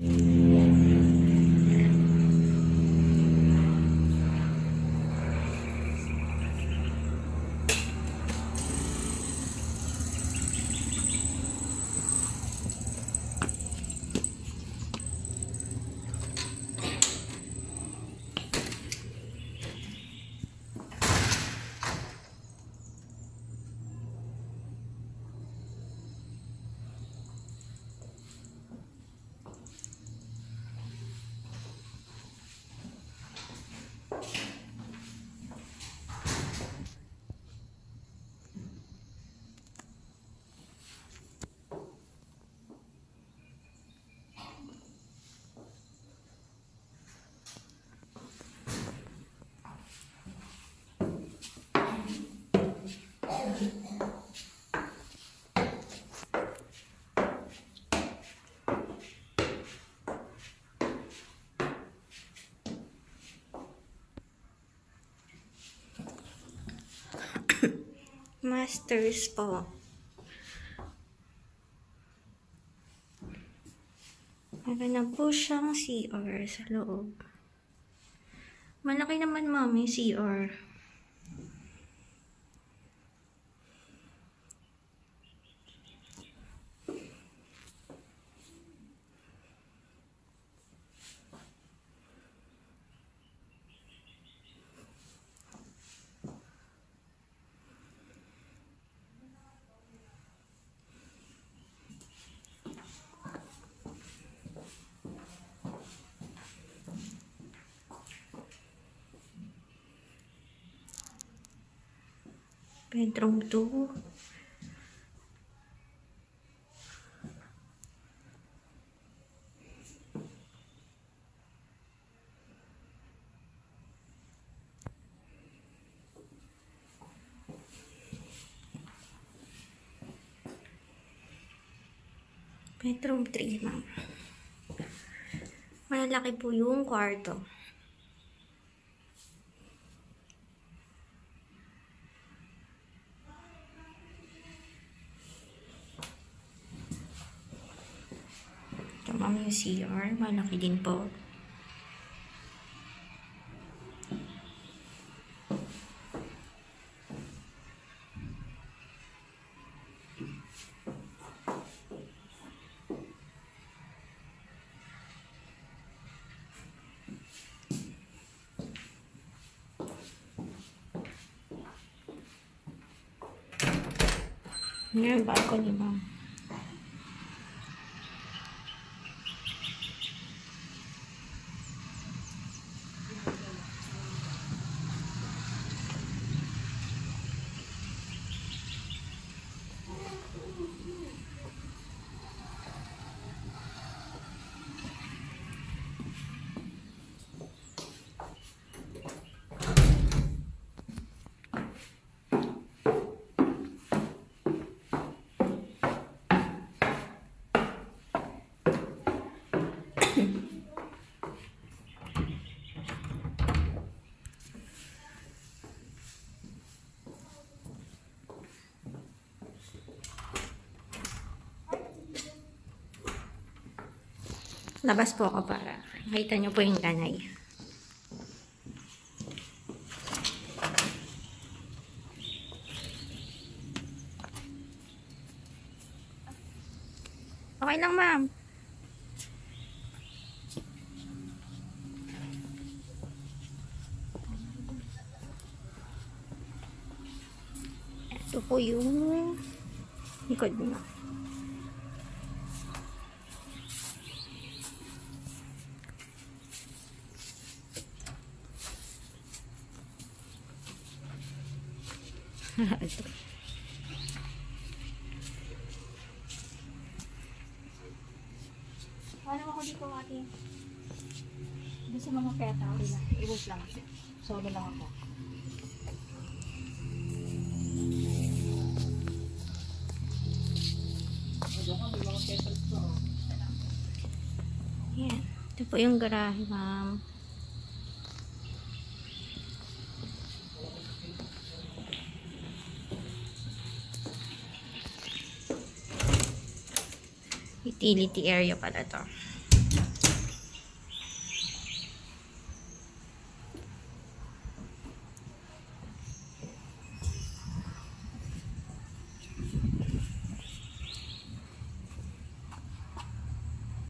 Mm-hmm. Masters po. Meron na po siyang CR sa loob. Malaki naman mami CR. Bedroom 2. Bedroom 3, ma'am. Malalaki po yung kwarto. Ito ma'am yung CR. Malaki din po. Yan, balcony ma'am. Labas po ako para makita niyo po yung ganay. Okay lang, ma'am. Ito po yung likod mo. Ito. Paano ako dito ate? Doon sa mga peta, wala. Iwas lang. Solo lang ako. Yan. Ito po yung garahe, ma'am. Utility area pala to.